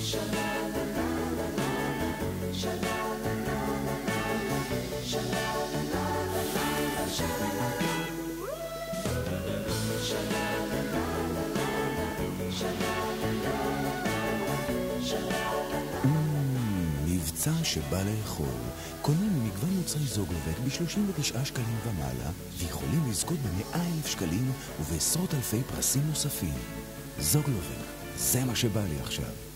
Mm, מבצע שבא לאכול. קונים מגוון מוצרי זוגלובק ב-39 שקלים ומעלה, ויכולים לזכות ב-100 אלף שקלים ובעשרות אלפי פרסים נוספים. זוגלובק, זה מה שבא לי עכשיו.